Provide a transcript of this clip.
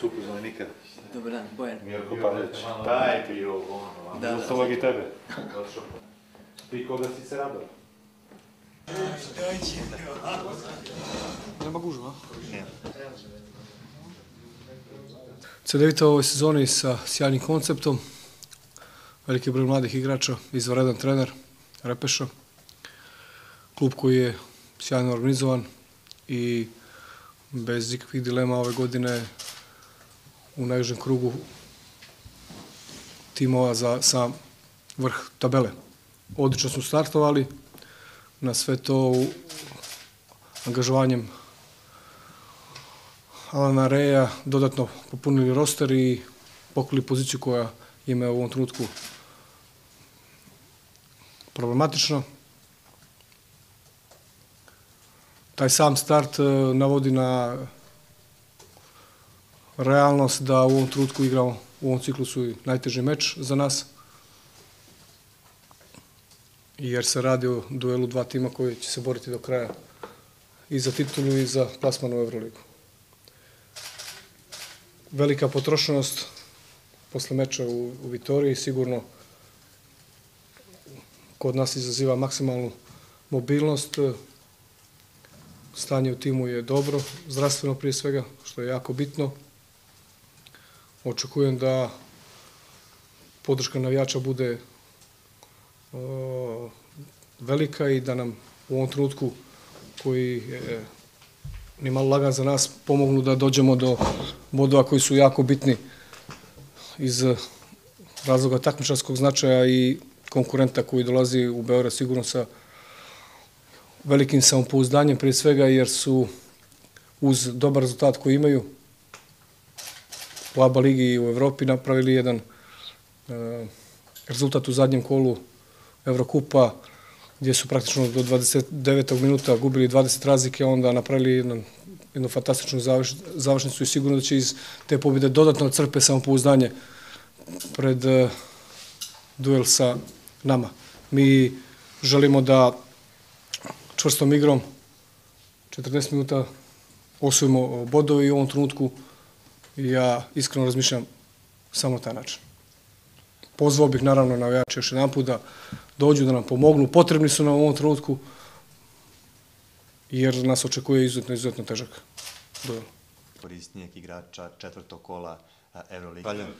Tu poznaj nikad. Dobar dan, Bojan. Mirko Pavlić. Taj bio ono. Da, da. Ustavog i tebe. Ti koga si se radao? Nema gužva. CDVita u ovoj sezoni sa sjajnim konceptom, veliki broj mladih igrača, izvaredan trener, Repeša, klub koji je sjajno organizovan i bez ikakvih dilema ove godine u najžem krugu timova za sam vrh tabele. Odlično smo startovali, na sve to u angažovanjem Alana Reja dodatno popunili roster i pokrili poziciju koja im je u ovom trenutku problematična. Taj sam start e, navodi na realnost da u ovom trenutku igramo u ovom ciklusu i najteži meč za nas, jer se radi o duelu dva tima koji će se boriti do kraja i za titulu i za plasman u Euroligu velika potrošenost posle meča u, u Vitoriji sigurno kod nas izaziva maksimalnu mobilnost. Stanje u timu je dobro, zdravstveno prije svega, što je jako bitno. Očekujem da podrška navijača bude o, velika i da nam u ovom trenutku koji je ni malo lagan za nas, pomognu da dođemo do bodova koji su jako bitni iz razloga takmičarskog značaja i konkurenta koji dolazi u Beograd sigurno sa velikim samopouzdanjem prije svega jer su uz dobar rezultat koji imaju u ABA ligi i u Evropi napravili jedan e, rezultat u zadnjem kolu Evrokupa gdje su praktično do 29. minuta gubili 20 razlike, onda napravili jednu, jednu fantastičnu završ, završnicu i sigurno da će iz te pobjede dodatno crpe samopouzdanje pred uh, duel sa nama. Mi želimo da čvrstom igrom 40 minuta osvojimo bodove i u ovom trenutku ja iskreno razmišljam samo taj način. Pozvao bih naravno navijače još jedan put da dođu da nam pomognu, potrebni su nam u ovom trenutku, jer nas očekuje izuzetno, izuzetno težak duel. korisnijeg igrača četvrtog kola Euroligi. Zahvaljujem.